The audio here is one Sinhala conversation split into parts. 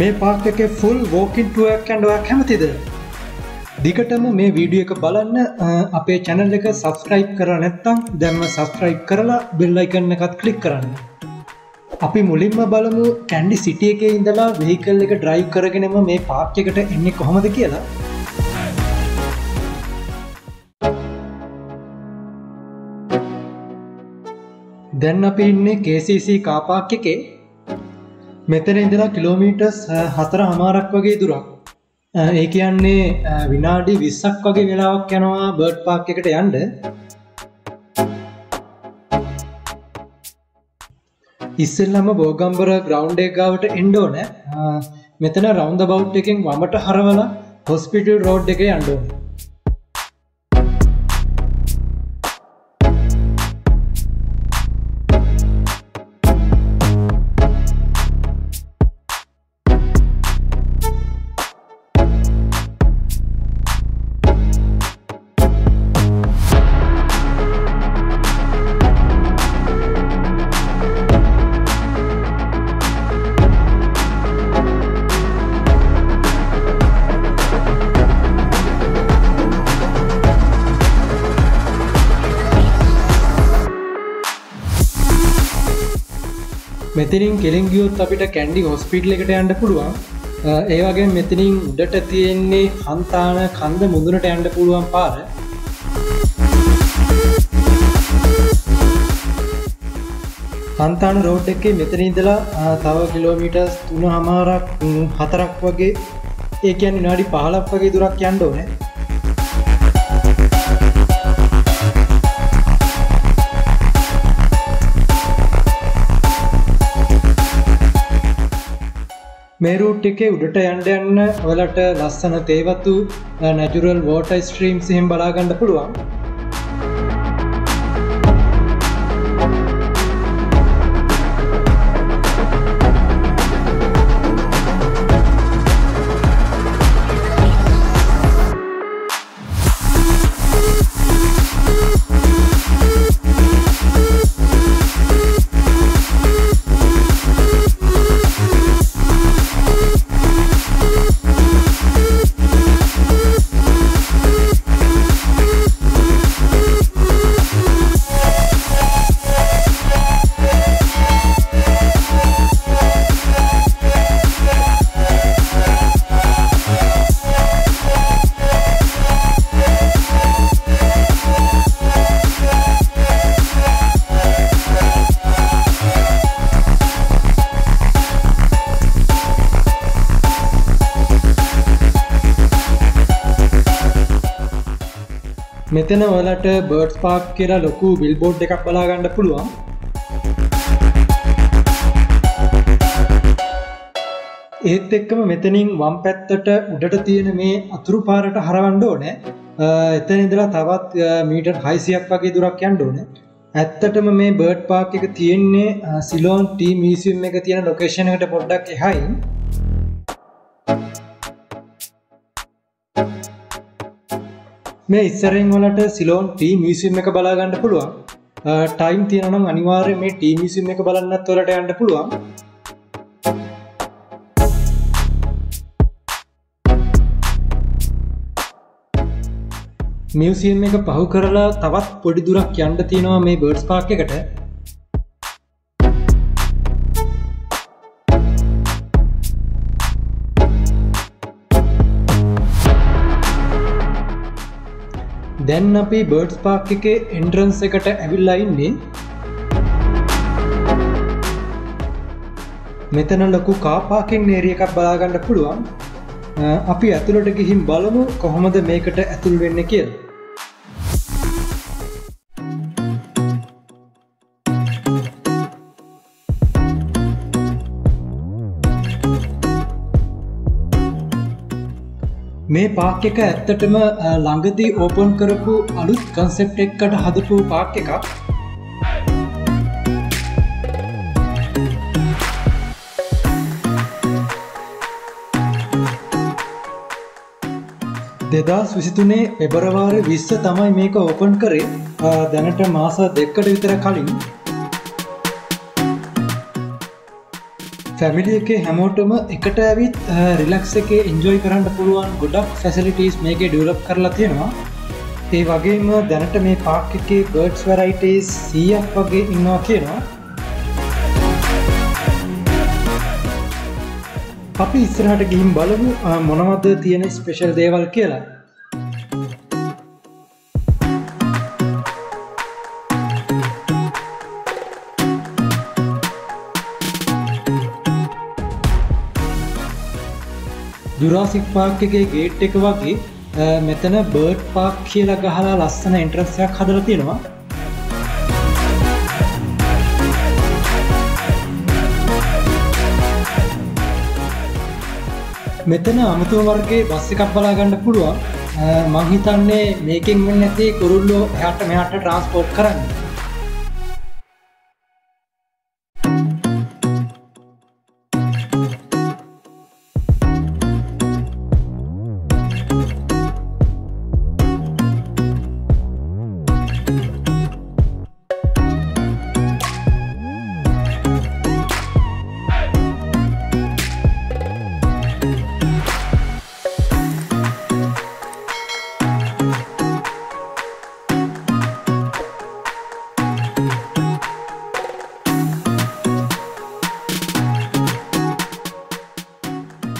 මේ පාක් එක ෆුල් වෝකින් ටුවක් කැන්ඩවා කැමතිද? දිගටම මේ වීඩියෝ එක බලන්න අ, අපේ චැනල් එක සබස්ක්‍රයිබ් කර නැත්තම් දැම්ම සබස්ක්‍රයිබ් කරලා බෙල්ලයිකන්න එකත් කලික් කරන්න. අපි මුලින්ම බලමු කැන්ඩි සිටිය එක ඉඳලා වෙහිකල් එක ඩ්‍රයිව් කරගෙනම මේ පාක් එකට එන්නේ කොහොමද කියලා. දැන් අපි ඉන්නේ KCC කාපාක් එකේ. මෙතන ඉඳලා කිලෝමීටර්ස් හතර හමාරක් වගේ දුරක්. ඒ කියන්නේ අ, විනාඩි විස්සක් වගේ වෙලාවක් යනවා බර්ඩ් පාක් එකට යන්ඩ ඉස්සෙල්ලම බෝගම්බර ග්‍රවන්් එකගාවට එන්ඩෝන මෙතන රවන්ද බෞ් එකෙන් වමට හරවල හොස්පිටල් රෝඩ් එක අන්ඩෝන මෙතිනින් කෙලින් ගියොත් අපිට කැන්ඩි හොස්පිටල් එකට යන්න පුළුවන්. අ, ඒ වගේ මෙතිනින් උඩට තියෙන්නේ හන්තාන කන්ද මුදුනට යන්න පුළුවන් පාර. හන්තාන රෝඩ් එකේ මෙතන ඉඳලා අ, තව කිලෝමීටර්ස් තුන හමාරක් උම්, හතරක් වගේ ඒ කියන්න විනාඩි පහලක් වගේ දුරක් යන්න මේ රූට් එකේ උඩට යන්ඩ යන්න ඔලට ලස්සන තේවතු නැජුරල් වෝට ස්ට්‍රීම් සිහිම් බලාගන්න පුළුවන්. මෙතන වලට බර්ඩ් පාක් කියලා ලොකු බිල්බෝඩ් එකක් බලාගන්න පුළුවන්. ඒත් එක්කම මෙතනින් වම් පැත්තට උඩට තියෙන මේ අතුරු පාරට හරවන්ඩ ඕනෑ. එතන ඉදලා තවත් මීට හයිසියක් වගේ දුරක් යන්ඩ ඕන. ඇත්තටම මේ බර්ඩ් පාක් එක තියෙන්නේ සිලෝන් ටී මිසිම් එක තියෙන ලොකේෂණකට පොඩ්ඩක් එහයි මේ ඉස්සරෙන් වලට සිලෝන් ටී මිසිම් එක බලාගන්න පුළුවන්. ටයිම් තියෙනනම් අනිවාර්ය මේ ටී මිසිම් එක බලන්නත් වලට යන්න පුළුවන්. මියසියම් එක පහු කරලා තවත් පොඩි දුරක් යන්න තියෙනවා මේ බර්ඩ්ස් පාක් එකට. දැන් අපි බර්ඩ්ස් පාක් එක එන්ට්‍රන්ස් එකට ඇවිල්ලා ඉන්නේ. මෙතන ලොකු කාපාකින් නේරිය එකක් බලාගන්න පුළුවන්. අ, අපි ඇතුළට ගිහින් බලමු කොහොමද මේකට ඇතුල් වෙන්න කියල්. මේ පාක් එක ඇත්තටම අ, ළඟදී ඕපන් කරපු අලුත් කන්සෙප් එක්කට හදපු පාක් එකක්. දෙදස් විසිතුනේ පෙබරවාරය විස්ස තමයි මේක ඕපන් කරේ. ආ, දැනට මාස දෙක්කට විතර කලින්. ෆැමිලි එක හැමෝටම එකට ඇවිත් රිලක්ස එක එන්ජෝයි කරන්න පුළුවන් ගොඩක් ෆැසිලිටස් මේක ඩියලප් කරලා තියෙනවා. ඒ වගේම දැනට මේ පාක් එකේ බර්ඩ්ස් වැරයිටස් සීයක් වගේ ඉන්නවා කියනවා. අපි ඉස්සරහට ගිහිම් බලමු මොනවද තියෙන ස්පෙෂල් දේවල් කියලා. දුරාසික් පාක් එකේ ගේට් එක වගේ මෙතන බර්ඩ් පාක් කියලා ගහලා ලස්සන එන්ට්‍රන්සයක් හදර තියෙනවා. මෙතන අමතුව වර්ගේ බස්ස එකක් බලා ගන්න පුළුවන්. මංහිතන්නේ මේකින් වෙන්න ඇති කුරුල්ලෝ හට මෙහට ට්‍රන්ස්පෝට් කරන්න.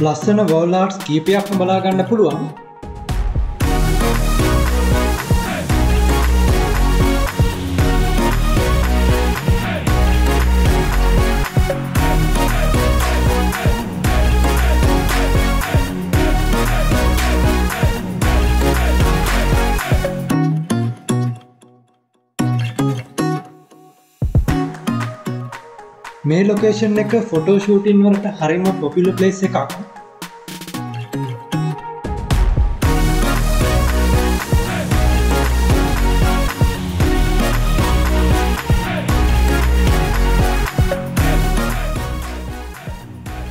ලස්සන වෝල්ලාට්ස් කීපයක්ම බලාගන්න පුළුවන්. මේ ලොකේෂන් එක ෆොටෝ ෂූටින් වලට හරිම පොපිල ප්ලේස් එකක්.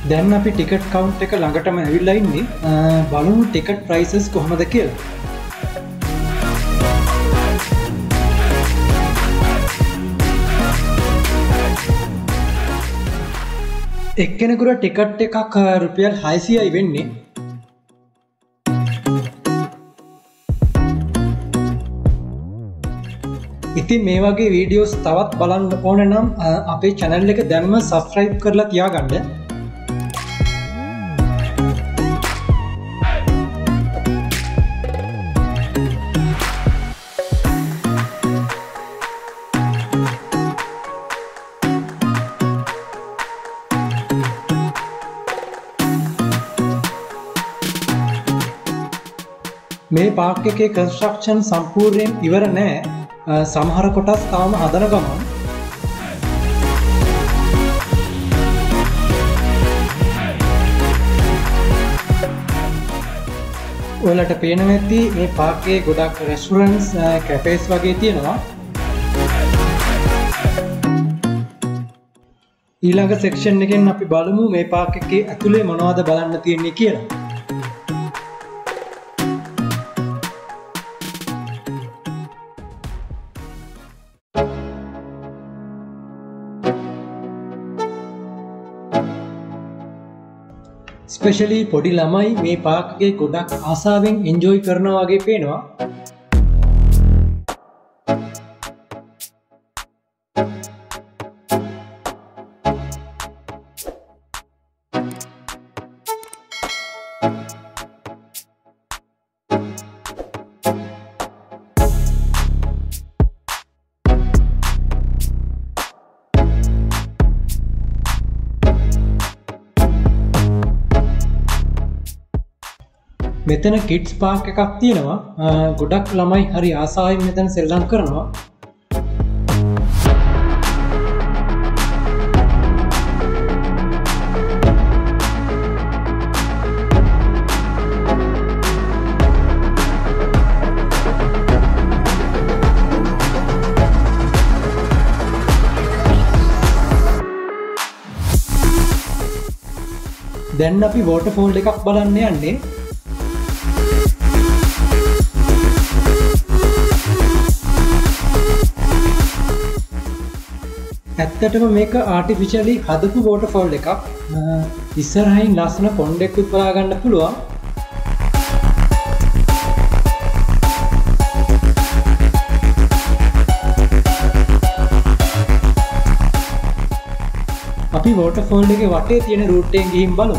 දැන් අපි ටිකට් කවුන්් එක ළඟටම ඇවිල්ලයින්නේ බලමු ටිකට් ප්‍රයිසස් කොහොමද කියලා. එක්කෙනෙකුට ටිකට් එකක් රුපියල් හයිසියයි වෙන්නේ. ඉතින් මේ වගේ වීඩියෝස් තවත් බලන්න ඕන නම් අපේ චැනල් එක දැන්ම සස්්‍රයිප් කරලා තියාගන්න. පාක් එකේ කන්ස්ට්‍රක්ෂන් සම්පූර්යෙන් ඉවර නෑ සමහර කොටස් තාම හදන ගමන්. ඔලට පේන ඇති මේ පාකේ ගොඩක් රෙස්ටරන්ස් කැපේස් වගේ තියෙනවා. ඊළඟ සෙක්ෂන් එකෙන් අපි බලමු මේ පාක එකේ ඇතුළේ මොනවද බලන්න තියෙන්නේ කියලා. ස්පෙශලී පොඩි ළමයි මේ පාකගේ ගොඩක් ආසාාවෙන් එන්ජෝයි කරන වගේ පේනවා. මෙතන කිට්ස් පාක් එකක් තියෙනවා. ගොඩක් ළමයි හරි ආසාහි මෙතන සෙල්ලම් කරනවා. දැන් අපි වෝට ෆෝල්ඩ එකක් බලන්න යන්නේ. ඇත්තටම මේක ආටිෆිශලි හදපු වෝට ෆෝල් එකක් ඉස්සරහයින් ලස්සන කොන්්ඩෙක්කුත් පලාගන්න පුළුවන්. අපි වෝට ෆෝල් එක වටේ තියෙන රුට්ටෙන් ගිහිම් බලු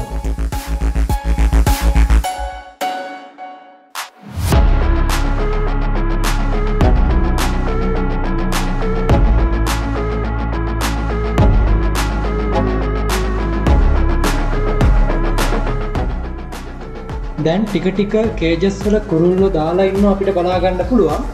දැන් ටික ටික කේජස් වල කුරුල්ලෝ දාලා ඉන්න අපිට බලාගන්න පුළුවන්.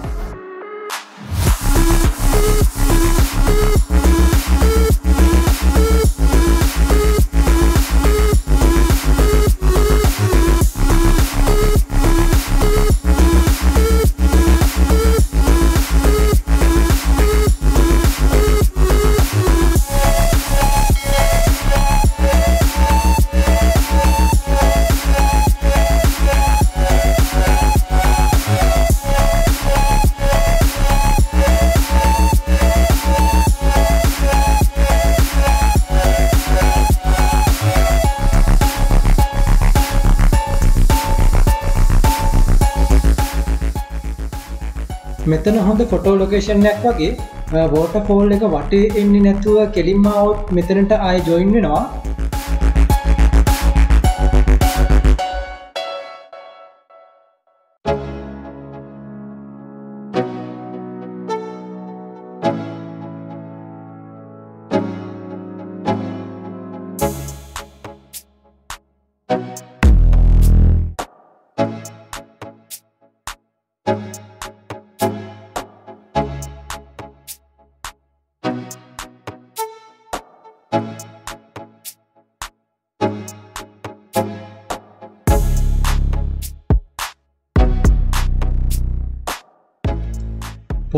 මෙතන හොඳ ෆොටෝ ලොකේෂන්යක් වගේ වෝට ෆෝල් එක වටේ එන්නේ නැතුව කෙලින්මාවත් මෙතනට ආය ජොයින් වෙනවා.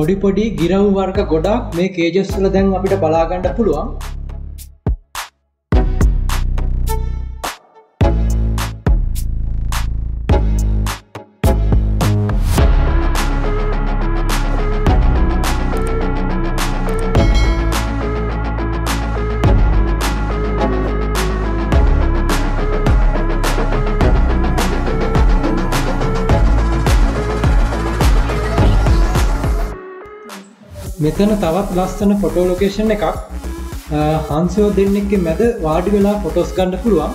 පොඩි පොඩි ගිරව් වර්ග ගොඩක් මේ කේජස්වල දැන් අපිට බලාගණ්ඩ පුළුවන්. මෙතන තවත් ලස්සන ෆොටෝ ලොකේෂන් එකක්. හන්සයෝ දෙන්නෙක්ක මැද වාඩි වෙලා ෆොටෝස් ගන්න පුළුවන්.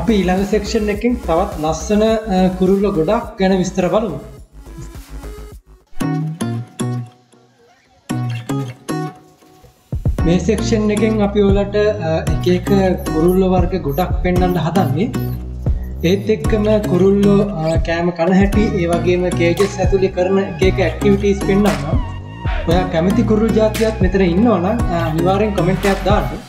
අපි ඊළඟ සෙක්ෂන් එකින් තවත් ලස්සන කුරුල්ල ගොඩක් ගැන විස්තර බලමු. මේ සෙක්ෂන් එකෙන් අපි ඔලට එක එක කුරුල්ල වර්ග ගොඩක් පෙන්න්නට හදන්නේ. ඒත් එක්කම කුරුල්ලෝ කෑම කන හැටි ඒවගේම කේජස් ඇතුළි කරන එක ඇක්ටිවිටස් පෙන්න්නම් ඔය කැමති කුරු ජාතියක් මෙතර ඉන්නවන නිවාරෙන් කොමෙන්ටයක් දාන්න.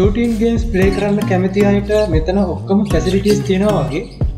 ෂූටන් ගේම්ස් ප්ලේ කරන්න කැමති අයට මෙතන ඔක්කම ෆැසිලිටස් තියෙනවා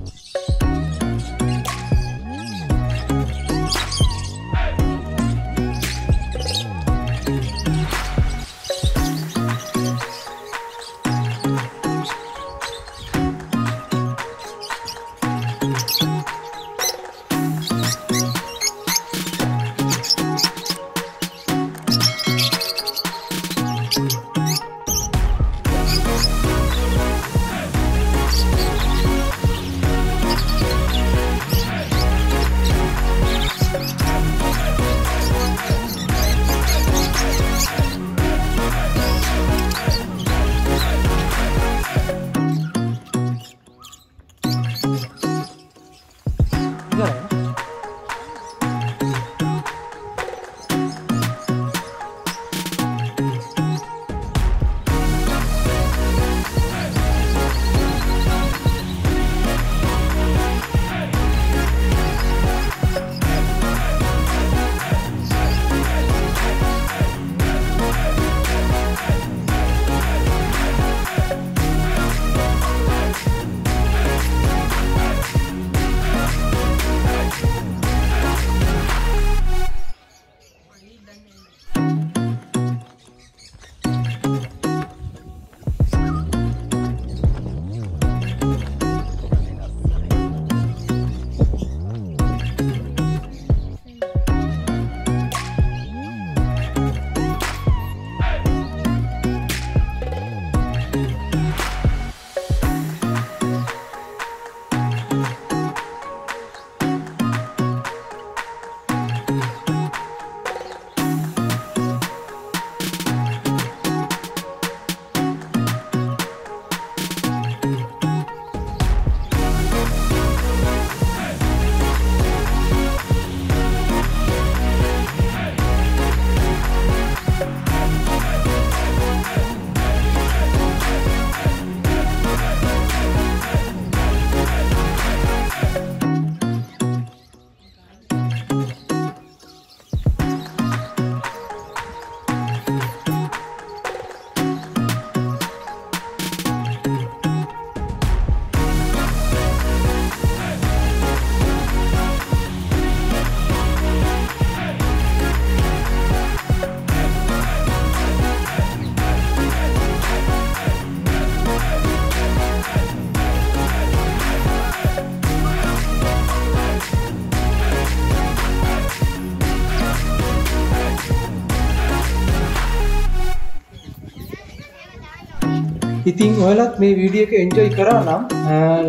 ඉතින් ඔයලත් මේ වීඩිය එක එන්ජොයි කරා නම්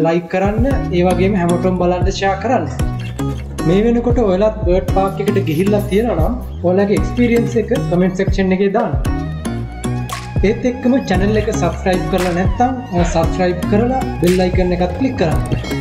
ලයි කරන්න ඒවගේම හැමටම් බලන්න ෂා කරන්න. මේ වෙනකොට ඔයලත් බර්ඩ් පාක් එකට ගිහිල්ලා තියෙන නම් ඔලගේ එක්ස්පිරියන්ස් එක කමෙන්ට් සෙක්ෂන් එක දාන්න. ඒත් එක්කම චැනල් එක සබස්ක්‍රයිබ් කරලා නැත්තම් සබස්ක්‍රයිබ් කරලා බෙල් අයිකන් එකත් ක්ලික් කරන්න.